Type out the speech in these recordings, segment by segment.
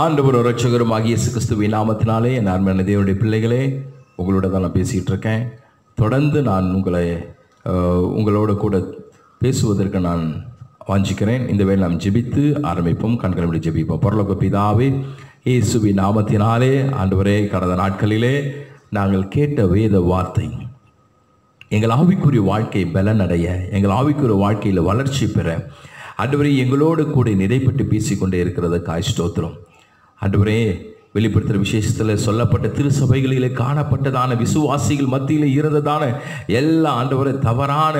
ஆண்டவர் ரட்சகரும் ஆகிய கிறிஸ்துவின் நாமத்தினாலே என் அருமையான தேவனுடைய பிள்ளைகளே உங்களோட தான் நான் பேசிகிட்டு இருக்கேன் தொடர்ந்து நான் உங்களை உங்களோட கூட பேசுவதற்கு நான் வாஞ்சிக்கிறேன். இந்த வேளை நாம் ஜெபித்து ஆரம்பிப்போம். கண்களை மூடி ஜெபிப்போம். பரலோக பிதாவே இயேசுவின் நாமத்தினாலே ஆண்டவரே கடந்த நாட்களிலே நாங்கள் கேட்ட வேத வார்த்தை எங்கள் ஆவிக்குரிய வாழ்க்கை பலனடைய எங்கள் ஆவிக்குரிய வாழ்க்கையில் வளர்ச்சி பெற ஆண்டவரே எங்களோடு கூட நிறைப்பட்டு பேசிக்கொண்டே இருக்கிறதுக்காய் ஸ்தோத்திரம். அன்றுவரே வெளிப்படுத்துகிற விசேஷத்தில் சொல்லப்பட்ட திருச்சபைகளிலே காணப்பட்டதான விசுவாசிகள் மத்தியில் இருந்ததான எல்லா ஆண்டவரை தவறான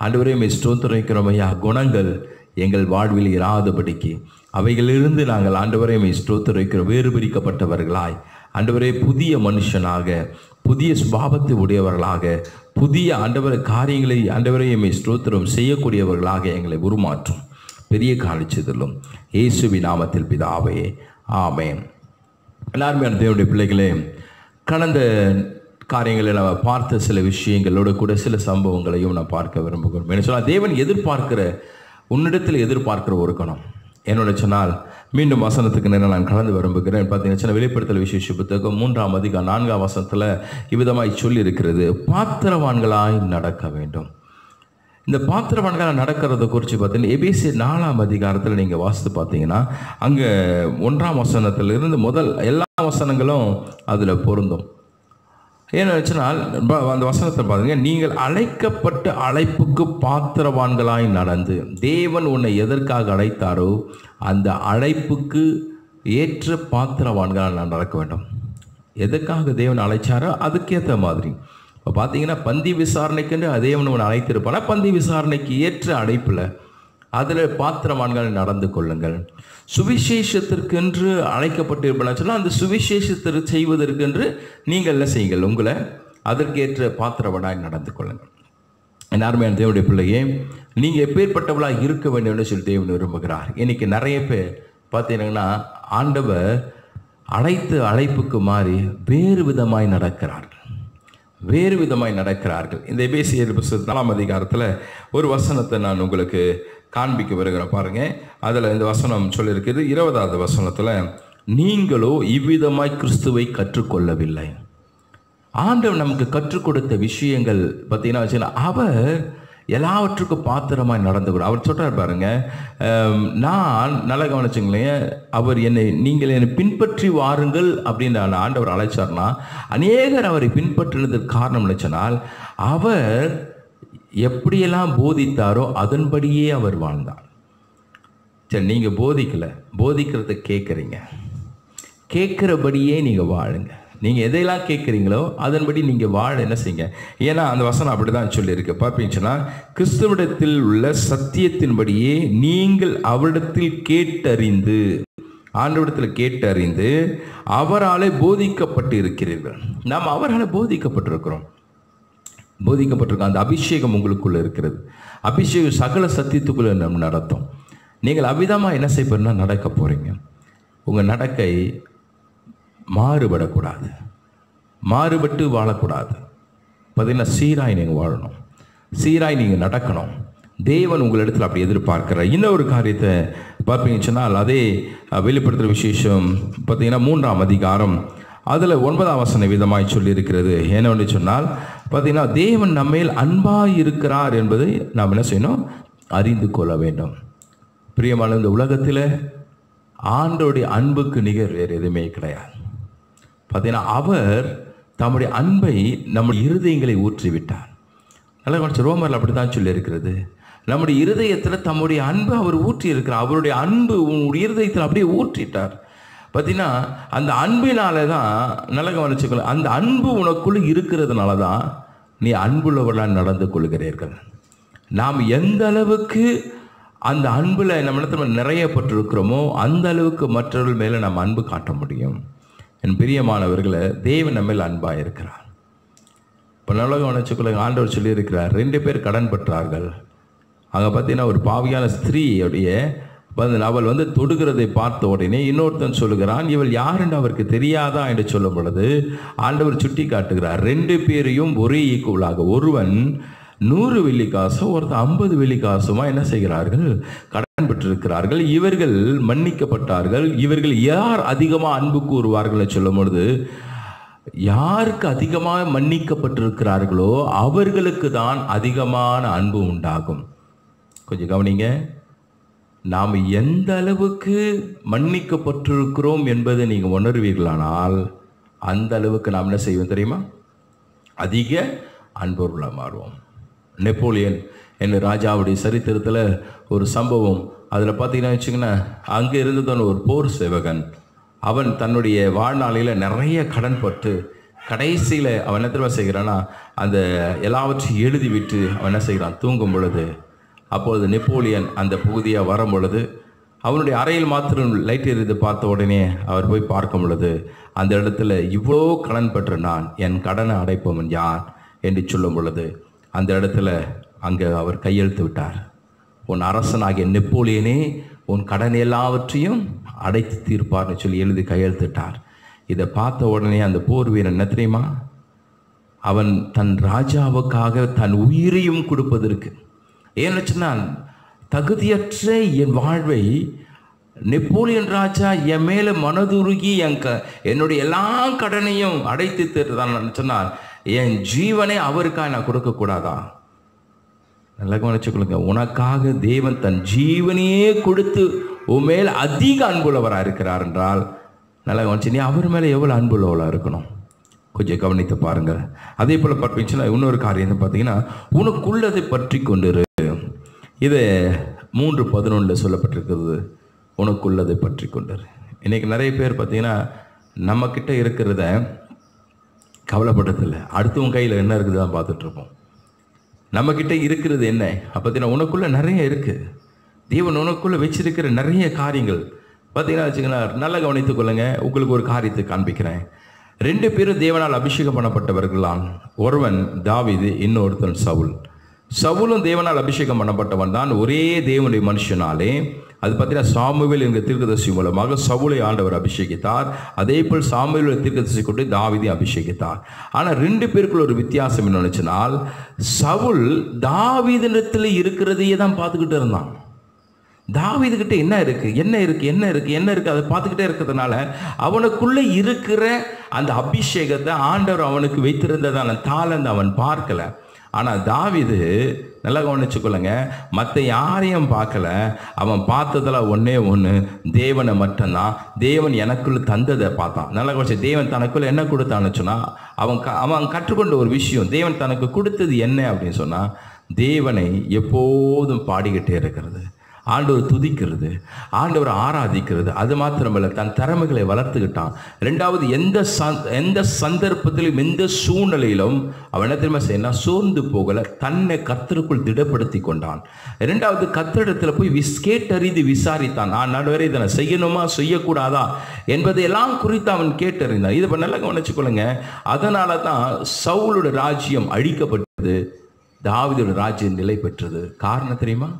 ஆண்டவரே மே ஸ்தோத்திரம் ஐயா. குணங்கள் எங்கள் வாழ்வில் இராதபடிக்கு. அவைகளிலிருந்து நாங்கள் ஆண்டவரை மே ஸ்தோத்திரம் வைக்கிறோம். வேறு பிரிக்கப்பட்டவர்களாய் ஆண்டவரே புதிய மனுஷனாக புதிய சுபாவத்தை உடையவர்களாக புதிய ஆண்டவர் காரியங்களை ஆண்டவரை ஸ்தோத்திரம் செய்யக்கூடியவர்களாக எங்களை உருமாற்றும். பெரிய காணிச்சதிலும் இயேசுவி நாமத்தில் பிதாவே ஆமென். எல்லாருமே தேவனுடைய பிள்ளைகளே கடந்த காரியங்களில் நம்ம பார்த்த சில விஷயங்களோட கூட சில சம்பவங்களையும் நான் பார்க்க விரும்புகிறோம். என்ன சொன்னால் தேவன் எதிர்பார்க்கிற உன்னிடத்தில் எதிர்பார்க்கிற ஒரு கணம். என்னோட சொன்னால் மீண்டும் வசனத்துக்கு நேரம் நான் கலந்து விரும்புகிறேன். பார்த்தீங்கன்னா சின்ன வெளிப்படுத்தல் விசேஷ புத்தகம் மூன்றாம் அதிகம் நான்காம் வசனத்தில் இவ்விதமாய் சொல்லி இருக்கிறது பாத்திரவான்களாய் நடக்க வேண்டும். இந்த பாத்திரவான்களாக நடக்கிறத குறித்து பார்த்தீங்கன்னா எபிசி நாலாம் அதிகாரத்தில் நீங்கள் வாசித்து பார்த்தீங்கன்னா அங்கே ஒன்றாம் வசனத்திலிருந்து முதல் எல்லா வசனங்களும் அதில் பொருந்தும். ஏன்னு வச்சுனால் அந்த வசனத்தை பாருங்க நீங்கள் அழைக்கப்பட்ட அழைப்புக்கு பாத்திரவான்களாய் நடந்து தேவன் உன்னை எதற்காக அழைத்தாரோ அந்த அழைப்புக்கு ஏற்ற பாத்திரவான்களாக நான் நடக்க வேண்டும். எதற்காக தேவன் அழைச்சாரோ அதுக்கேற்ற மாதிரி. இப்போ பார்த்தீங்கன்னா பந்தி விசாரணைக்குன்னு அதே ஒன்று அழைத்திருப்பானா பந்தி விசாரணைக்கு ஏற்ற அழைப்பில் அதில் பாத்திரவான்கள் நடந்து கொள்ளுங்கள். சுவிசேஷத்திற்கென்று அழைக்கப்பட்டிருப்பேன் சொன்னால் அந்த சுவிசேஷத்தை செய்வதற்கென்று நீங்கள் என்ன செய்யுங்கள். உங்களை அதற்கேற்ற பாத்திரவனாய் நடந்து கொள்ளுங்கள். எல்லாருமே அருமையான தேவனுடைய பிள்ளையே நீங்கள் எப்பேற்பட்டவளாக இருக்க வேண்டும்னு சொல்லி தேவன் விரும்புகிறார். இன்றைக்கி நிறைய பேர் பார்த்தீங்கன்னா ஆண்டவர் அழைத்து அழைப்புக்கு மாறி வேறு விதமாய் நடக்கிறார். வேறு விதமாய் நடக்கிறார்கள். இந்த எபேசியர் புஸ்தகம் நாலாம் அதிகாரத்தில் ஒரு வசனத்தை நான் உங்களுக்கு காண்பிக்க வருகிறேன் பாருங்க. அதில் இந்த வசனம் சொல்லியிருக்கிறது. இருபதாவது வசனத்தில் நீங்களோ இவ்விதமாய் கிறிஸ்துவை கற்றுக்கொள்ளவில்லை. ஆண்டவர் நமக்கு கற்றுக் கொடுத்த விஷயங்கள் பார்த்தீங்கன்னா வச்சுன்னா அவர் எல்லாவற்றுக்கும் பாத்திரமாய் நடந்து அவர் சொல்கிறார் பாருங்க நான் நல்லா கவனிச்சுங்களேன் அவர் என்னை நீங்கள் என்னை பின்பற்றி வாருங்கள் அப்படின்னு நான் ஆண்டவர் அழைச்சார்னா அநேகர் அவரை பின்பற்றினதற்கு காரணம் நினைச்சனால் அவர் எப்படியெல்லாம் போதித்தாரோ அதன்படியே அவர் வாழ்ந்தார். சரி நீங்கள் போதிக்கலை. போதிக்கிறத கேட்குறீங்க. கேட்குறபடியே நீங்கள் வாழுங்க. நீங்கள் எதையெல்லாம் கேட்குறீங்களோ அதன்படி நீங்கள் வாழ என்ன செய்யுங்க? ஏன்னா அந்த வசனம் அப்படி தான் சொல்லியிருக்கு. பார்ப்பீங்கன்னா கிறிஸ்துவிடத்தில் உள்ள சத்தியத்தின்படியே நீங்கள் அவரிடத்தில் கேட்டறிந்து ஆண்டவிடத்தில் கேட்டறிந்து அவராலே போதிக்கப்பட்டு இருக்கிறீர்கள் நாம் அவரால் போதிக்கப்பட்டிருக்கிறோம். போதிக்கப்பட்டிருக்கோம் அந்த அபிஷேகம் உங்களுக்குள்ளே இருக்கிறது. அபிஷேகம் சகல சத்தியத்துக்குள்ளே நம்ம நடத்தும். நீங்கள் அபிதமாக என்ன செய்ய நடக்க போகிறீங்க உங்கள் நடக்கை மாறுபடக்கூடாது. மாறுபட்டு வாழக்கூடாது. பார்த்தீங்கன்னா சீராய் நீங்கள் வாழணும். சீராய் நீங்கள் நடக்கணும். தேவன் உங்களிடத்தில் அப்படி எதிர்பார்க்கிறார். இன்னொரு காரியத்தை பார்ப்பீங்கன்னு சொன்னால் அதே வெளிப்படுத்துகிற விசேஷம் பார்த்தீங்கன்னா மூன்றாம் அதிகாரம் அதில் ஒன்பதாம் வசன விதமாய் சொல்லியிருக்கிறது. என்னவென்று சொன்னால் பார்த்தீங்கன்னா தேவன் நம்மேல் அன்பாக இருக்கிறார் என்பதை நாம் என்ன செய்யணும்? அறிந்து கொள்ள வேண்டும். பிரியமான இந்த உலகத்தில் ஆண்டோடைய அன்புக்கு நிகர் வேறு எதுவுமே கிடையாது. பார்த்தீங்கன்னா அவர் தம்முடைய அன்பை நம்முடைய இருதயங்களை ஊற்றிவிட்டார். நல்லா கொஞ்சம் ரோமரில் அப்படி தான் சொல்லியிருக்கிறது. நம்முடைய இருதயத்தில் தம்முடைய அன்பு அவர் ஊற்றி இருக்கிறார் அவருடைய அன்பு உன்னுடைய இருதயத்தில் அப்படியே ஊற்றிட்டார். பார்த்தீங்கன்னா அந்த அன்பினால தான் நல்ல கவனிச்சுக்கணும் அந்த அன்பு உனக்குள்ளே இருக்கிறதுனால தான் நீ அன்புள்ளவர்களாக நடந்து கொள்கிறீர்கள். நாம் எந்த அளவுக்கு அந்த அன்பில் நம்ம இடத்துல நிறையப்பட்டிருக்கிறோமோ அந்த அளவுக்கு மற்றவர்கள் மேலே நம்ம அன்பு காட்ட முடியும். என் பிரியமானவர்களை தேவன் நம்ம அன்பாக இருக்கிறார் இப்போ நல்ல கவனிச்சுக்கொள்ள ஆண்டவர் சொல்லியிருக்கிறார் ரெண்டு பேர் கடன் பெற்றார்கள். அங்கே பார்த்தீங்கன்னா ஒரு பாவியான ஸ்திரீயுடைய அவள் வந்து தொடுகிறதை பார்த்த உடனே இன்னொருத்தன் சொல்லுகிறான் இவள் யார் என்று அவருக்கு தெரியாதா என்று சொல்லும் பொழுது ஆண்டவர் சுட்டி காட்டுகிறார் ரெண்டு பேரையும் ஒரே ஈக்குவலாக ஒருவன் நூறு வெள்ளி காசோ ஒருத்தர் ஐம்பது வெள்ளி காசுமா என்ன செய்கிறார்கள்? கடன் பெற்றிருக்கிறார்கள். இவர்கள் மன்னிக்கப்பட்டார்கள். இவர்கள் யார் அதிகமாக அன்பு கூறுவார்கள் சொல்லும் பொழுது யாருக்கு அதிகமாக மன்னிக்கப்பட்டிருக்கிறார்களோ அவர்களுக்கு தான் அதிகமான அன்பு உண்டாகும். கொஞ்சம் கவனிங்க. நாம் எந்த அளவுக்கு மன்னிக்கப்பட்டிருக்கிறோம் என்பதை நீங்கள் உணர்வீர்களானால் அந்த அளவுக்கு நாம் என்ன செய்வோம் தெரியுமா? அதிக அன்பு மாறுவோம். நெப்போலியன் என் ராஜாவுடைய சரித்திரத்தில் ஒரு சம்பவம். அதில் பார்த்தீங்கன்னா வச்சுங்கன்னா அங்கே இருந்ததான ஒரு போர் சேவகன். அவன் தன்னுடைய வாழ்நாளில் நிறைய கடன் பட்டு கடைசியில் அவன் என்ன தெரியுமா செய்கிறான்னா அந்த எல்லாவற்றையும் எழுதி விட்டு அவன் என்ன செய்கிறான் தூங்கும் பொழுது. அப்பொழுது நெப்போலியன் அந்த பகுதியாக வரும் பொழுது அவனுடைய அறையில் மாத்திரம் லைட் எறிந்து பார்த்த உடனே அவர் போய் பார்க்கும் பொழுது அந்த இடத்துல இவ்வளோ கடன் பெற்ற நான் என் கடனை அடைப்பவன் யார்? என்று சொல்லும் பொழுது அந்த இடத்துல அங்கே அவர் கையெழுத்து விட்டார். உன் அரசனாகிய நெப்போலியனே உன் கடன் எல்லாவற்றையும் அடைத்து தீர்ப்பார்னு சொல்லி எழுதி கையெழுத்திட்டார். இதை பார்த்த உடனே அந்த போர் வீரன் என்ன தெரியுமா? அவன் தன் ராஜாவுக்காக தன் உயிரையும் கொடுப்பதற்கு. ஏன்னு சொன்னால் தகுதியற்ற என் வாழ்வை நெப்போலியன் ராஜா என் மேலே மனதுருகி என் க என்னுடைய எல்லா கடனையும் அடைத்து தீர்த்தான் சொன்னார் என் ஜீவனை அவருக்காக நான் கொடுக்கக்கூடாதா? நல்லா கவனிச்சுக்கொள்ளுங்க உனக்காக தேவன் தன் ஜீவனையே கொடுத்து உன் மேல் அதிக அன்புள்ளவராக இருக்கிறார் என்றால் நல்லா கவனிச்சு நீ அவர் மேலே எவ்வளோ அன்புள்ளவளாக இருக்கணும்? கொஞ்சம் கவனித்து பாருங்கள். அதே போல் பார்ப்பீங்கன்னா இன்னொரு காரியம் பார்த்தீங்கன்னா உனக்குள்ளதை பற்றி கொண்டிரு. இது மூன்று பதினொன்றில் சொல்லப்பட்டிருக்கிறது. உனக்குள்ளதை பற்றி கொண்டிரு. இன்றைக்கி நிறைய பேர் பார்த்தீங்கன்னா நம்மக்கிட்ட இருக்கிறத கவலைப்படுறதில்ல அடுத்தவங்க கையில் என்ன இருக்குது தான் பார்த்துட்ருப்போம். நம்மக்கிட்ட இருக்கிறது என்ன? பார்த்தீங்கன்னா உனக்குள்ளே நிறைய இருக்குது தேவன் உனக்குள்ளே வச்சிருக்கிற நிறைய காரியங்கள். பார்த்தீங்கன்னா வச்சுக்கோங்களேன் நல்லா கவனித்துக் கொள்ளுங்க. உங்களுக்கு ஒரு காரியத்தை காண்பிக்கிறேன். ரெண்டு பேரும் தேவனால் அபிஷேகம் பண்ணப்பட்டவர்களாம். ஒருவன் தாவிது இன்னொருத்தன் சவுல். சவுலும் தேவனால் அபிஷேகம் பண்ணப்பட்டவன் தான். ஒரே தேவனுடைய மனுஷனாலே. அது பார்த்தீங்கன்னா சாமுவேல் என்கிற தீர்க்கதரிசி மூலமாக சவுலை ஆண்டவர் அபிஷேகித்தார். அதே போல் சாமுவேல் தீர்க்கதரிசி கொண்டு தாவிதை அபிஷேகித்தார். ஆனால் ரெண்டு பேருக்குள்ள ஒரு வித்தியாசம் என்ன நினச்சினால் சவுல் தாவீதத்தில் இருக்கிறதையே தான் பார்த்துக்கிட்டு இருந்தான். தாவிதுகிட்ட என்ன இருக்குது என்ன இருக்குது என்ன இருக்குது என்ன இருக்குது அதை பார்த்துக்கிட்டே இருக்கிறதுனால அவனுக்குள்ளே இருக்கிற அந்த அபிஷேகத்தை ஆண்டவர் அவனுக்கு வைத்திருந்ததான தாளந்து அவன் பார்க்கல. ஆனால் தாவிது நல்லா கவனிச்சுக்கொள்ளுங்க. மற்ற யாரையும் பார்க்கல. அவன் பார்த்ததில் ஒன்றே ஒன்று தேவனை மட்டும்தான். தேவன் எனக்குள்ள தந்ததை பார்த்தான். நல்லா கவனிச்சு தேவன் தனக்குள்ள என்ன கொடுத்தான்னு சொன்னால் அவன் க அவன் கற்றுக்கொண்ட ஒரு விஷயம் தேவன் தனக்கு கொடுத்தது என்ன அப்படின்னு சொன்னால் தேவனை எப்போதும் பாடிக்கிட்டே இருக்கிறது. ஆண்டவர் துதிக்கிறது ஆண்டவர் ஆராதிக்கிறது. அது மாத்திரமல்ல தன் திறமைகளை வளர்த்துக்கிட்டான். ரெண்டாவது எந்த எந்த சந்தர்ப்பத்திலும் எந்த சூழ்நிலையிலும் அவன் என்ன தெரியுமா செய்யணும் சோர்ந்து போகல தன்னை கத்தருக்குள் திடப்படுத்தி கொண்டான். ரெண்டாவது கத்திரிடத்தில் போய் விஸ் கேட்டறிந்து விசாரித்தான். நான் நடுவரை இதை செய்யணுமா செய்யக்கூடாதா என்பதையெல்லாம் குறித்து அவன் கேட்டறிந்தான். இதை நல்லா கவனிச்சுக்கொள்ளுங்க. அதனால தான் சவுளோட ராஜ்யம் அழிக்கப்பட்டது தாவிதோட ராஜ்யம் நிலை பெற்றது காரணம் தெரியுமா?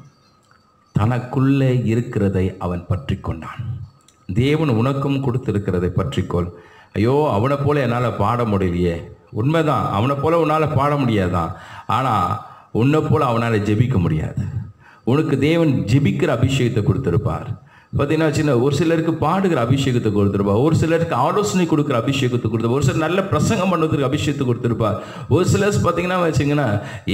தனக்குள்ளே இருக்கிறதை அவன் பற்றி கொண்டான் தேவன் உனக்கும் கொடுத்திருக்கிறதை பற்றிக்கொள். ஐயோ அவனை போல என்னால் பாட முடியலையே. உண்மைதான் அவனை போல உன்னால் பாட முடியாதான் ஆனால் உன்னை போல அவனால் ஜெபிக்க முடியாது. உனக்கு தேவன் ஜெபிக்கிற அபிஷேகத்தை கொடுத்துருப்பார். பார்த்தீங்கன்னா சின்ன ஒரு சிலருக்கு பாடுகிற அபிஷேகத்தை கொடுத்துருப்பா. ஒரு சிலருக்கு ஆலோசனை கொடுக்குற அபிஷேகத்தை கொடுத்துருப்பா. ஒரு சிலர் நல்ல பிரசங்கம் பண்ணுறதுக்கு அபிஷேகத்தை கொடுத்துருப்பா. ஒரு சிலர் பார்த்தீங்கன்னா வச்சிங்கன்னா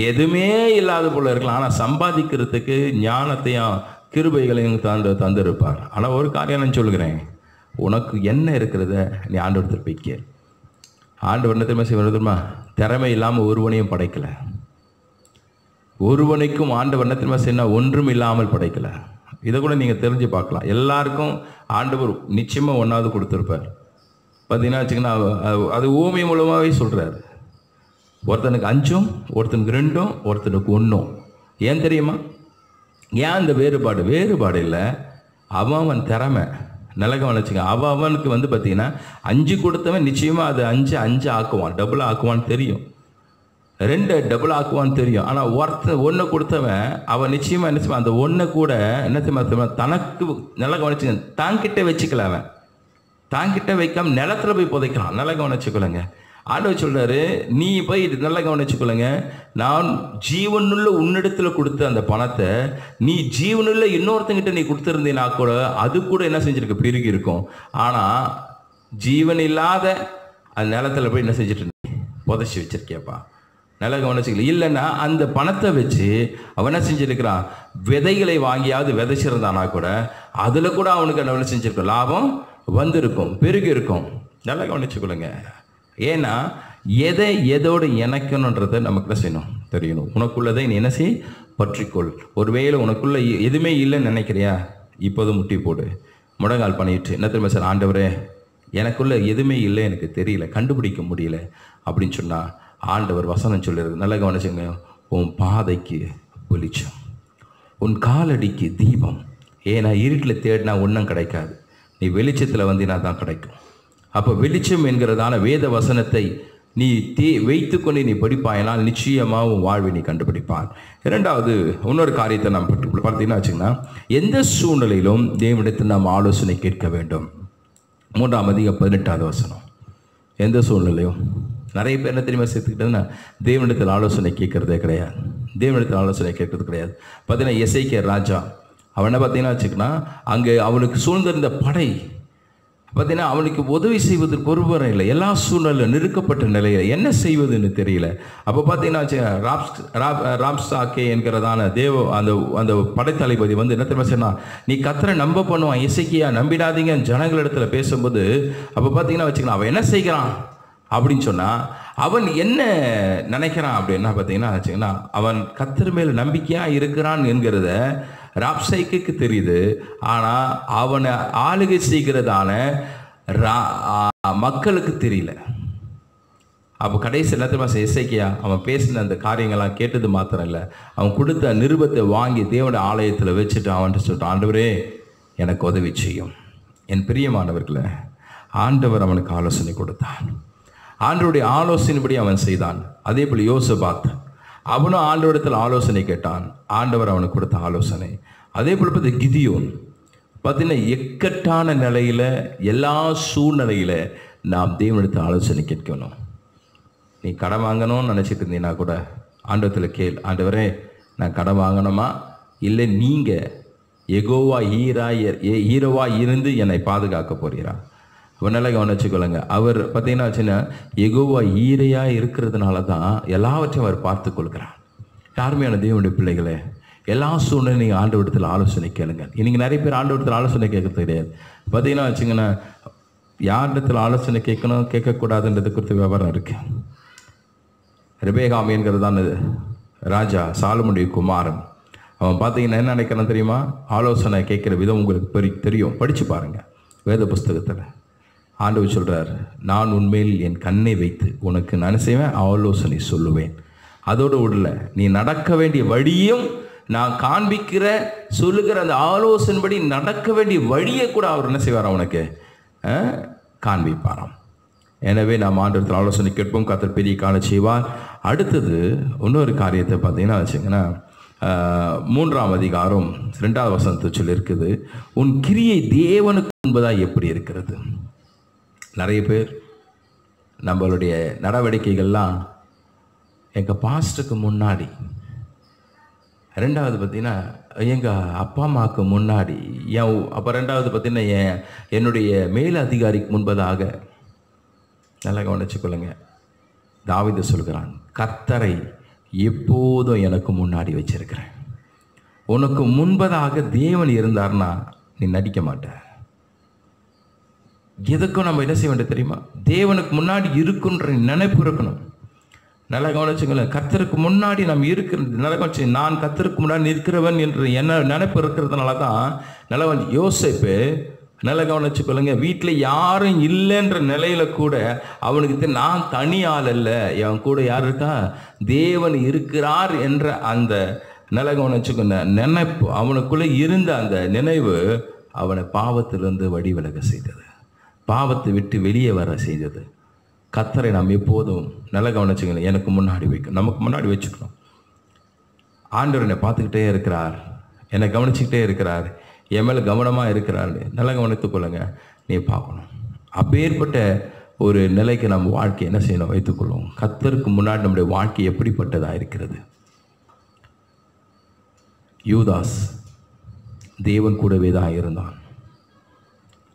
எதுவுமே இல்லாத போல இருக்கலாம். ஆனால் சம்பாதிக்கிறதுக்கு ஞானத்தையும் கிருபைகளையும் தந்து தந்திருப்பார். ஆனால் ஒரு காரியம் நான் சொல்லுகிறேன். உனக்கு என்ன இருக்கிறத நீ ஆண்டவர் போய்க்க ஆண்டவர் என்ன தெரியுமா செய்வது தெரியுமா? திறமை இல்லாமல் ஒருவனையும் படைக்கலை. ஒருவனுக்கும் ஆண்டு வண்ணத்தின் தெரியுமா செய்யணும் ஒன்றும் இல்லாமல் படைக்கலை. இதை கூட நீங்கள் தெரிஞ்சு பார்க்கலாம். எல்லாருக்கும் ஆண்டவர் நிச்சயமாக ஒன்றாவது கொடுத்துருப்பார். பார்த்தீங்கன்னா வச்சுங்கன்னா அது ஊமை மூலமாகவே சொல்கிறார் ஒருத்தனுக்கு அஞ்சும் ஒருத்தனுக்கு ரெண்டும் ஒருத்தனுக்கு ஒன்றும் ஏன் தெரியுமா? ஏன் அந்த வேறுபாடு? வேறுபாடு இல்லை. அவன் அவன் திறமை. நல்ல வச்சுக்க அவன் அவனுக்கு வந்து பார்த்தீங்கன்னா அஞ்சு கொடுத்தவன் நிச்சயமாக அது அஞ்சு அஞ்சு ஆக்குவான். டபுள் ஆக்குவான்னு தெரியும். ரெண்டு டபுள் ஆக்குவான்னு தெரியும். ஆனால் ஒருத்த ஒன்று கொடுத்தவன் அவன் நிச்சயமாக என்ன செய்வான்? அந்த ஒன்றை கூட என்ன செய்வான் தனக்கு நல்லா கவனிச்சுங்க தாங்கிட்ட வச்சுக்கல அவன். தாங்கிட்ட வைக்காம நிலத்துல போய் புதைக்கலாம் நல்லா கவனிச்சுக்கலங்க ஆண்டவர் சொல்கிறாரு நீ போய் இது நல்லா கவனிச்சுக்கொள்ளுங்க. நான் ஜீவனுள்ள உன்னிடத்தில் கொடுத்த அந்த பணத்தை நீ ஜீவனுள்ள இன்னொருத்தங்கிட்ட நீ கொடுத்துருந்தீனா கூட அது கூட என்ன செஞ்சுருக்கு? பெருகி இருக்கும். ஆனால் ஜீவன் இல்லாத அந்த நிலத்துல போய் என்ன செஞ்சுட்டு புதைச்சி வச்சிருக்கியாப்பா. நல்லா கவனிச்சுக்கல. இல்லைன்னா அந்த பணத்தை வச்சு அவன் என்ன விதைகளை வாங்கியாவது விதைச்சிருந்தானா கூட அதில் கூட அவனுக்கு என்ன செஞ்சிருக்கும்? லாபம் வந்திருக்கும் பெருகி இருக்கும் நல்லா கவனிச்சுக்கொள்ளுங்க. ஏன்னா எதை எதோடு இணைக்கணுன்றதை நமக்கு என்ன செய்யணும். தெரியணும் உனக்குள்ளதை நீ என்ன செய்? பற்றிக்கொள். ஒருவேளை உனக்குள்ள எதுவுமே இல்லைன்னு நினைக்கிறியா? இப்போது முட்டி போடு. முடங்கால் பண்ணிட்டு என்ன திரும்ப சார் ஆண்டவரே எனக்குள்ள எதுவுமே இல்லை எனக்கு தெரியல கண்டுபிடிக்க முடியல அப்படின்னு சொன்னால் ஆண்டவர் வசனம் சொல்லியிருக்கு. நல்லா கவனிச்சுங்க. உன் பாதைக்கு வெளிச்சம். உன் காலடிக்கு தீபம். ஏன்னா இருட்டில் தேடினா ஒன்றும் கிடைக்காது. நீ வெளிச்சத்தில் வந்தினா தான் கிடைக்கும். அப்போ வெளிச்சம் என்கிறதான வேத வசனத்தை நீ தே வைத்துக்கொண்டு நீ படிப்பாயினால் நிச்சயமாக உன் வாழ்வை நீ கண்டுபிடிப்பான் இரண்டாவது இன்னொரு காரியத்தை நாம் பார்த்தீங்கன்னா வச்சுங்கன்னா எந்த சூழ்நிலையிலும் தேவனிடத்தில் நாம் ஆலோசனை கேட்க வேண்டும். மூன்றாம் அதிகம் பதினெட்டாவது வசனம். எந்த சூழ்நிலையும்? நிறைய பேர் என்ன தெரியுமா சேர்த்துக்கிட்டதுன்னா தேவனிடத்தில் ஆலோசனை கேட்குறதே கிடையாது. தேவனிடத்தில் ஆலோசனை கேட்கறது கிடையாது. பார்த்தீங்கன்னா எஸ்ஐகே ராஜா அவன் என்ன பார்த்தீங்கன்னா வச்சுக்கன்னா அங்கே அவனுக்கு சூழ்ந்திருந்த படை பார்த்தீங்கன்னா அவனுக்கு உதவி செய்வதற்கு ஒருவரும் இல்லை. எல்லா சூழ்நிலை நெருக்கப்பட்ட நிலையில் என்ன செய்வதுன்னு தெரியல. அப்போ பார்த்தீங்கன்னா வச்சு, ராப்ஸ் ராப் ராப்ஸாக்கே என்கிறதான தேவ அந்த அந்த படைத்தளபதி வந்து என்ன தெரியுமா சொன்னா நீ கத்தரை நம்ப பண்ணுவான் இசைக்கியா நம்பிடாதீங்க ஜனங்களிடத்தில் பேசும்போது அப்போ பார்த்தீங்கன்னா வச்சுக்கலாம் அவன் என்ன செய்கிறான்? அப்படின்னு சொன்னால் அவன் என்ன நினைக்கிறான் அப்படின்னா பார்த்தீங்கன்னா வச்சுங்கன்னா அவன் கத்தர் மேல் நம்பிக்கையாக இருக்கிறான் என்கிறத ராப்சைக்கு தெரியுது. ஆனால் அவனை ஆளுகை செய்கிறதான ரா- மக்களுக்கு தெரியல. அப்போ கடைசி எல்லாத்தையும் இசைக்கியா அவன் பேசின அந்த காரியங்கள்லாம் கேட்டது மாத்திரம் இல்லை. அவன் கொடுத்த நிருபத்தை வாங்கி தேவனுடைய ஆலயத்தில் வச்சுட்டு அவன்ட்டு சொல்லிட்டு ஆண்டவரே எனக்கு உதவி செய்யும். என் பிரியமானவர்களை ஆண்டவர் அவனுக்கு ஆலோசனை கொடுத்தான். ஆண்டவருடைய ஆலோசனைப்படி அவன் செய்தான். அதே போல் யோசபாத் அவனும் ஆண்டவரிடத்தில் ஆலோசனை கேட்டான். ஆண்டவர் அவனுக்கு கொடுத்த ஆலோசனை. அதே போல் பார்த்த கிதியோன் பார்த்தீங்கன்னா எக்கட்டான நிலையில் எல்லா சூழ்நிலையில் நாம் தேவனிடத்தில் ஆலோசனை கேட்கணும். நீ கடன் வாங்கணும்னு நினச்சிட்டு இருந்தீங்கன்னா கூட ஆண்டவத்தில் கேள் ஆண்டவரே நான் கடன் வாங்கணுமா? இல்லை நீங்கள் எகோவா ஈரா ஏ- ஈரவா இருந்து என்னை பாதுகாக்க போகிறீரா நல்லா கவனிச்சுக்கொள்ளுங்க. அவர் பார்த்தீங்கன்னா வச்சுன்னா எகோவா ஈரையாக இருக்கிறதுனால தான் எல்லாவற்றையும் அவர் பார்த்து கொள்கிறார். யாருமையான தேவனுடைய பிள்ளைகளே எல்லா சூழ்நிலையும் நீங்கள் ஆண்டு விடத்தில் ஆலோசனை கேளுங்க. நீங்கள் நிறைய பேர் ஆண்டு விடத்தில் ஆலோசனை கேட்கறது கிடையாது. பார்த்தீங்கன்னா வச்சுங்கன்னா யாரிடத்தில் ஆலோசனை கேட்கணும் கேட்கக்கூடாதுன்றது குறித்து விவரம் இருக்குது ரெபேகாம் என்கிறதான ராஜா சாலமுடைய குமாரன். அவன் பார்த்தீங்கன்னா என்ன நினைக்கிறான் தெரியுமா? ஆலோசனை கேட்குற விதம் உங்களுக்கு பெரி தெரியும். படித்து பாருங்கள் வேத புஸ்தகத்தில். ஆண்டவர் சொல்கிறார் நான் உண்மையில் என் கண்ணை வைத்து உனக்கு நான் செய்வேன் ஆலோசனை சொல்லுவேன். அதோடு விடல நீ நடக்க வேண்டிய வழியும் நான் காண்பிக்கிற சொல்லுகிற அந்த ஆலோசனைப்படி நடக்க வேண்டிய வழியை கூட அவர் என்ன செய்வார் அவனுக்கு காண்பிப்பாராம். எனவே நாம் ஆண்டவரத்தில் ஆலோசனை கேட்போம் கத்தர் பெரிய கால செய்வார். அடுத்தது இன்னொரு காரியத்தை பார்த்தீங்கன்னா வச்சுங்கன்னா மூன்றாம் அதிகாரம் ரெண்டாவது வசனத்தை சொல்லியிருக்குது உன் கிரியை தேவனுக்கு என்பதாக எப்படி இருக்கிறது? நிறைய பேர் நம்மளுடைய நடவடிக்கைகள்லாம் எங்கள் பாஸ்ட்டுக்கு முன்னாடி ரெண்டாவது பார்த்தீங்கன்னா எங்கள் அப்பா அம்மாவுக்கு முன்னாடி என் அப்போ ரெண்டாவது பார்த்தீங்கன்னா என் என்னுடைய மேல் அதிகாரிக்கு முன்பதாக நல்லா கவனிச்சுக்கொள்ளுங்க தாவித சொல்கிறான் கர்த்தரை எப்போதும் எனக்கு முன்னாடி வச்சிருக்கிறேன். உனக்கு முன்பதாக தேவன் இருந்தார்னா நீ நடிக்க மாட்ட. எதுக்கும் நம்ம என்ன செய்ய வேண்டியது தெரியுமா? தேவனுக்கு முன்னாடி இருக்குன்ற நினைப்பு இருக்கணும். நல்லா கவனிச்சுங்களேன் கத்தருக்கு முன்னாடி நம்ம இருக்கிற நல்லா கவனிச்சு நான் கத்தருக்கு முன்னாடி நிற்கிறவன் என்று என்ன நினைப்பு இருக்கிறதுனால தான் நல்லா கவனிச்சு யோசிப்பு நல்லா கவனிச்சுக்கொள்ளுங்க வீட்டில் யாரும் இல்லைன்ற நிலையில கூட அவனுக்கு நான் தனி ஆள் அல்ல. என் கூட யார் இருக்கா? தேவன் இருக்கிறார் என்ற அந்த நல்லா கவனிச்சுக்கொண்ட நினைப்பு அவனுக்குள்ளே இருந்த அந்த நினைவு அவனை பாவத்திலிருந்து வடிவிலக செய்தது. பாவத்தை விட்டு வெளியே வர செய்தது. கத்தரை நாம் எப்போதும் நல்ல கவனிச்சுங்களேன் எனக்கு முன்னாடி வைக்கணும் நமக்கு முன்னாடி வச்சுக்கணும். ஆண்டவர் என்னை பார்த்துக்கிட்டே இருக்கிறார். என்னை கவனிச்சுக்கிட்டே இருக்கிறார். என் மேலே கவனமாக இருக்கிறார். நல்லா கவனித்துக்கொள்ளுங்க நீ பார்க்கணும். அப்பேற்பட்ட ஒரு நிலைக்கு நம்ம வாழ்க்கை என்ன செய்யணும்? வைத்துக்கொள்வோம் கத்தருக்கு முன்னாடி நம்முடைய வாழ்க்கை எப்படிப்பட்டதாக இருக்கிறது? யூதாஸ் தேவன் கூடவே தான் இருந்தான்.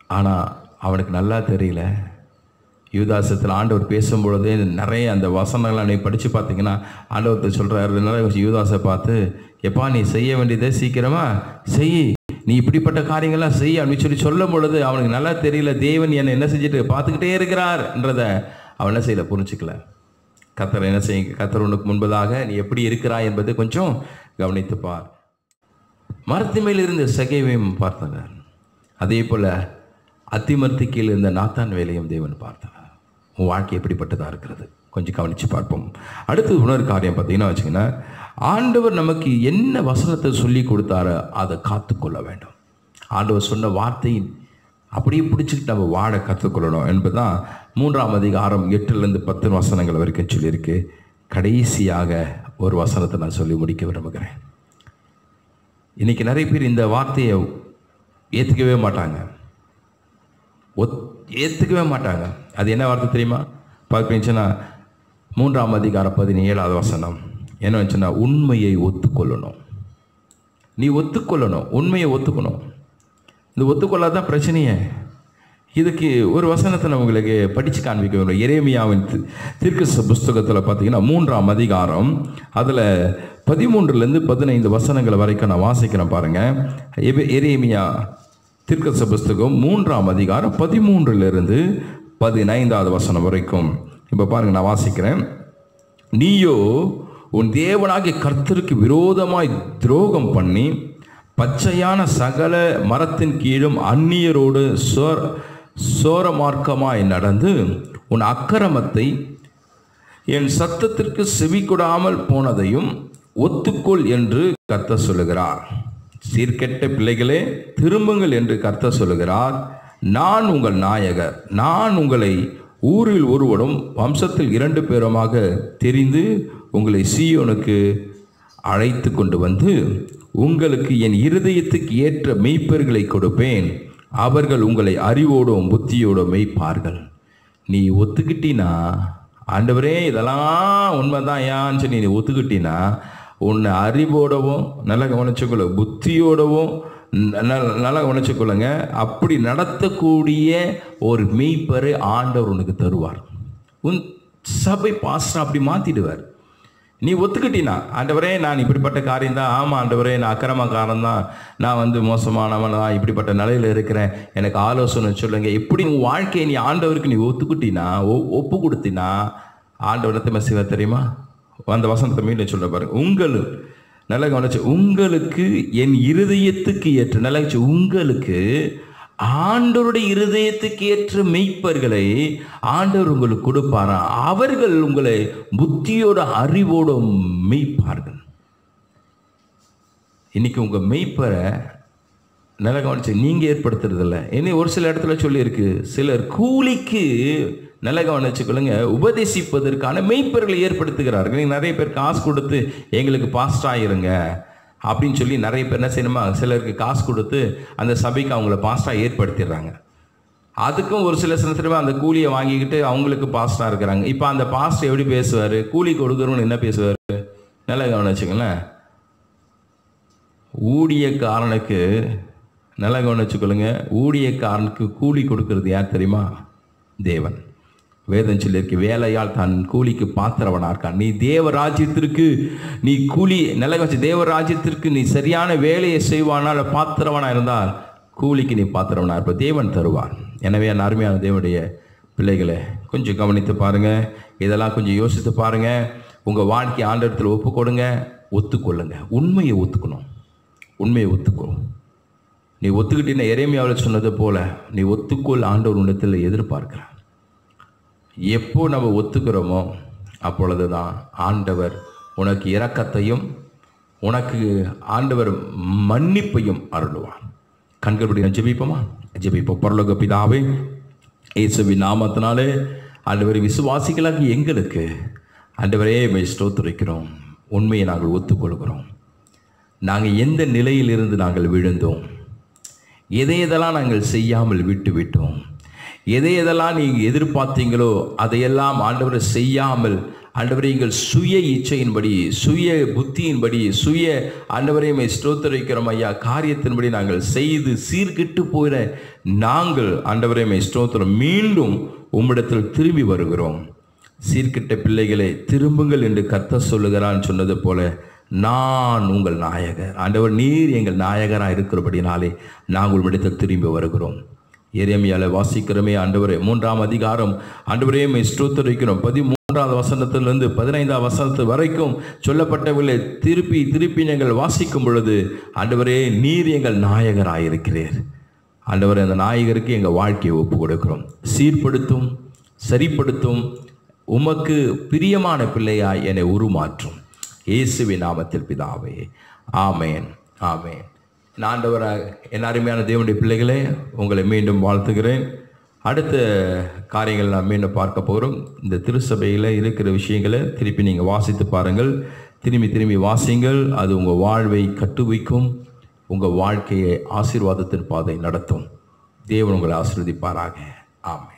ஆனால் அவனுக்கு நல்லா தெரியல. யூதாசத்தில் ஆண்டவர் பேசும்பொழுது நிறைய அந்த வசனங்களை நீ படித்து பார்த்தீங்கன்னா ஆண்டவர்கிட்ட சொல்கிறாரு நிறைய யூதாசை பார்த்து எப்பா நீ செய்ய வேண்டியதை சீக்கிரமாக செய். நீ இப்படிப்பட்ட காரியங்கள்லாம் செய் அப்படின்னு சொல்லி சொல்லும் பொழுது அவனுக்கு நல்லா தெரியல தேவன் என்னை என்ன செஞ்சுட்டு பார்த்துக்கிட்டே இருக்கிறார்ன்றதை அவன் என்ன செய்யல புரிஞ்சுக்கல. கத்தரை என்ன செய்ய கத்தர் உனக்கு முன்பதாக நீ எப்படி இருக்கிறாய் என்பதை கொஞ்சம் கவனித்து பார் மரத்து மேலிருந்து இருந்த செகைவையும் பார்த்தனர். அதே போல் அத்திமரத்து கீழே இருந்த நாத்தான் வேலையும் தேவன் பார்த்தார். உன் வாழ்க்கை எப்படிப்பட்டதாக இருக்கிறது? கொஞ்சம் கவனித்து பார்ப்போம். அடுத்து இன்னொரு காரியம் பார்த்தீங்கன்னா வச்சுங்கன்னா ஆண்டவர் நமக்கு என்ன வசனத்தை சொல்லி கொடுத்தாரோ அதை காத்துக்கொள்ள வேண்டும். ஆண்டவர் சொன்ன வார்த்தை அப்படியே பிடிச்சிக்கிட்டு நம்ம வாழ கற்றுக்கொள்ளணும் என்பதுதான் மூன்றாம் அதிகாரம் எட்டுலேருந்து பத்து வசனங்கள் வரைக்கும் சொல்லியிருக்கு. கடைசியாக ஒரு வசனத்தை நான் சொல்லி முடிக்க விரும்புகிறேன். இன்றைக்கி நிறைய பேர் இந்த வார்த்தையை ஏற்றுக்கவே மாட்டாங்க. ஒத் ஏற்றுக்கவே மாட்டாங்க. அது என்ன வார்த்தை தெரியுமா? பார்க்குறீங்கன்னா மூன்றாம் அதிகாரம் பதினேழாவது வசனம். என்ன வச்சுன்னா உண்மையை ஒத்துக்கொள்ளணும். நீ ஒத்துக்கொள்ளணும். உண்மையை ஒத்துக்கணும். இந்த ஒத்துக்கொள்ளாதான் பிரச்சனையே? இதுக்கு ஒரு வசனத்தை நான் உங்களுக்கு படித்து காண்பிக்க வேண்டும். எரேமியாவின் தி- புஸ்தகத்தில் பார்த்தீங்கன்னா மூன்றாம் அதிகாரம் அதில் பதிமூன்றுலேருந்து பதினைந்து வசனங்கள் வரைக்கும் நான் வாசிக்கிறேன் பாருங்கள் எபே- எரேமியா தீர்க்கச புஸ்தகம் மூன்றாம் அதிகாரம் பதிமூன்றிலிருந்து பதினைந்தாவது வசனம் வரைக்கும். இப்போ பாருங்கள் நான் வாசிக்கிறேன். நீயோ உன் தேவனாகிய கர்த்தருக்கு விரோதமாய் துரோகம் பண்ணி பச்சையான சகல மரத்தின் கீழும் அந்நியரோடு சோர சோரமார்க்கமாய் நடந்து உன் அக்கிரமத்தை என் சத்தத்திற்கு செவி கொடாமல் போனதையும் ஒத்துக்கொள் என்று கத்த சொல்லுகிறார். சீர்கெட்ட பிள்ளைகளே திரும்புங்கள் என்று கர்த்தர் சொல்லுகிறார். நான் உங்கள் நாயகர். நான் உங்களை ஊரில் ஒருவனும் வம்சத்தில் இரண்டு பேருமாக தெரிந்து உங்களை சீயோனுக்கு அழைத்து கொண்டு வந்து உங்களுக்கு என் இருதயத்துக்கு ஏற்ற மெய்ப்பர்களை கொடுப்பேன். அவர்கள் உங்களை அறிவோடும் புத்தியோடும் மெய்ப்பார்கள். நீ ஒத்துக்கிட்டினா ஆண்டவரே இதெல்லாம் உண்மைதான் ஏன்னு சொல்லி நீ ஒத்துக்கிட்டினா உன்னை அறிவோடவும் நல்லா கவனிச்சுக்கொள்ள. புத்தியோடவும் நல்ல நல்லா கவனிச்சுக்கொள்ளுங்க. அப்படி நடத்தக்கூடிய ஒரு மெய்ப்பரை ஆண்டவர் உனக்கு தருவார். உன் சபை பாஸ்டர் அப்படி மாற்றிடுவார் நீ ஒத்துக்கிட்டினா ஆண்டவரே நான் இப்படிப்பட்ட காரியம் தான் ஆமாம் ஆண்டவரே நான் அக்கிரமக்காரன் தான் நான் வந்து மோசமானவன் தான். இப்படிப்பட்ட நிலையில் இருக்கிறேன். எனக்கு ஆலோசனை சொல்லுங்க. எப்படி உன் வாழ்க்கையை நீ ஆண்டவருக்கு நீ ஒத்துக்கிட்டினா ஒ- ஒப்பு கொடுத்தினா ஆண்டவர் என்ன தெரியுமா? அந்த வசனத்தை மீண்டும் சொல்ல பாருங்க. உங்களுக்கு நல்ல கவனிச்சு உங்களுக்கு என் இருதயத்துக்கு ஏற்ற நல்ல உங்களுக்கு ஆண்டவருடைய இருதயத்துக்கு ஏற்ற மெய்ப்பர்களை ஆண்டவர் உங்களுக்கு கொடுப்பாரா? அவர்கள் உங்களை புத்தியோட அறிவோட மெய்ப்பார்கள். இன்னைக்கு உங்க மெய்ப்பரை நல்ல கவனிச்சு நீங்க ஏற்படுத்துறதில்ல. இனி ஒரு சில இடத்துல சொல்லியிருக்கு. சிலர் கூலிக்கு நல்ல கவனிச்சுக்கொள்ளுங்க உபதேசிப்பதற்கான மெய்ப்பர்களை ஏற்படுத்துகிறார்கள். நீங்கள் நிறைய பேர் காசு கொடுத்து எங்களுக்கு பாஸ்ட் ஆகிருங்க அப்படின்னு சொல்லி நிறைய பேர் என்ன செய்யணுமா? சிலருக்கு காசு கொடுத்து அந்த சபைக்கு அவங்கள பாஸ்டாக ஏற்படுத்திடுறாங்க. அதுக்கும் ஒரு சில சில அந்த கூலியை வாங்கிக்கிட்டு அவங்களுக்கு பாஸ்டாக இருக்கிறாங்க. இப்போ அந்த பாஸ்ட் எப்படி பேசுவார்? கூலி கொடுக்குறவங்க என்ன பேசுவார்? நல்லா கவனிச்சுங்களேன் ஊழியக்காரனுக்கு நல்லா கவனிச்சுக்கொள்ளுங்க ஊழியக்காரனுக்கு கூலி கொடுக்கறது யார் தெரியுமா? தேவன். வேதம் சொல்லியிருக்கு வேலையால் தான் கூலிக்கு பாத்திரவனா இருக்கான் நீ தேவ ராஜ்யத்திற்கு நீ கூலி நிலை வச்சு தேவ ராஜ்யத்திற்கு நீ சரியான வேலையை செய்வானால் பாத்திரவனா இருந்தால் கூலிக்கு நீ பாத்திரவனா இருப்ப தேவன் தருவான் எனவே என் அருமையான தேவனுடைய பிள்ளைகளை கொஞ்சம் கவனித்து பாருங்கள் இதெல்லாம் கொஞ்சம் யோசித்து பாருங்கள் உங்கள் வாழ்க்கை ஆண்டவரத்தில் ஒப்பு கொடுங்க ஒத்துக்கொள்ளுங்க. உண்மையை ஒத்துக்கணும். உண்மையை ஒத்துக்கோ நீ ஒத்துக்கிட்டீங்கன்னா இறைமையாவில் சொன்னது போல் நீ ஒத்துக்கொள் ஆண்டவர் உன்னத்தில் எதிர்பார்க்கிறார். எப்போ நம்ம ஒத்துக்கிறோமோ அப்பொழுது தான் ஆண்டவர் உனக்கு இரக்கத்தையும் உனக்கு ஆண்டவர் மன்னிப்பையும் அருளுவான் கண்களுடைய ஜெபிப்போமா? ஜெபிப்போம். பரலோக பிதாவே இயேசுவின் நாமத்தினாலே ஆண்டவர் விசுவாசிகளாக எங்களுக்கு ஆண்டவரே மை ஸ்தோத்திரிக்கிறோம். உண்மையை நாங்கள் ஒத்துக்கொள்கிறோம். நாங்கள் எந்த நிலையிலிருந்து நாங்கள் விழுந்தோம்? எதை எதெல்லாம் நாங்கள் செய்யாமல் விட்டு விட்டோம் எதை எதெல்லாம் நீங்கள் எதிர்பார்த்தீங்களோ அதையெல்லாம் ஆண்டவரை செய்யாமல் ஆண்டவரை எங்கள் சுய இச்சையின்படி சுய புத்தியின்படி சுய ஆண்டவரையுமே ஸ்தோத்தரிக்கிறோம் ஐயா. காரியத்தின்படி நாங்கள் செய்து சீர்கிட்டு போகிற நாங்கள் ஆண்டவரையுமே ஸ்தோத்திரம். மீண்டும் உம்மிடத்தில் திரும்பி வருகிறோம். சீர்கிட்ட பிள்ளைகளை திரும்புங்கள் என்று கத்த சொல்லுகிறான்னு சொன்னது போல நான் உங்கள் நாயகர். ஆண்டவர் நீர் எங்கள் நாயகராக இருக்கிறபடினாலே நாங்கள் உம்மிடத்தில் திரும்பி வருகிறோம். எரேமியால வாசிக்கிறோமே ஆண்டவரே. மூன்றாம் அதிகாரம். ஆண்டவரே மை ஸ்தோத்தரிக்கிறோம். பதிமூன்றாவது வசனத்திலிருந்து பதினைந்தாம் வசனத்து வரைக்கும் சொல்லப்பட்டவர்களை திருப்பி திருப்பி நீங்கள் வாசிக்கும் பொழுது ஆண்டவரே நீர் எங்கள் நாயகராயிருக்கிறீர். ஆண்டவர் அந்த நாயகருக்கு எங்கள் வாழ்க்கையை ஒப்பு கொடுக்கிறோம். சீர்படுத்தும் சரிப்படுத்தும் உமக்கு பிரியமான பிள்ளையாய் என்னை உருமாற்றும். இயேசுவின் நாமத்தில் பிதாவே. ஆமேன் ஆமேன். நான் ஆண்டவராக என் அருமையான தேவனுடைய பிள்ளைகளே உங்களை மீண்டும் வாழ்த்துகிறேன். அடுத்த காரியங்கள் நான் மீண்டும் பார்க்க போகிறோம். இந்த திருச்சபையில் இருக்கிற விஷயங்களை திருப்பி நீங்கள் வாசித்து பாருங்கள். திரும்பி திரும்பி வாசிங்கள். அது உங்கள் வாழ்வை கட்டுவிக்கும். உங்கள் வாழ்க்கையை ஆசீர்வாதத்தின் பாதை நடத்தும். தேவன் உங்களை ஆசீர்வதிப்பாராக. ஆமாம்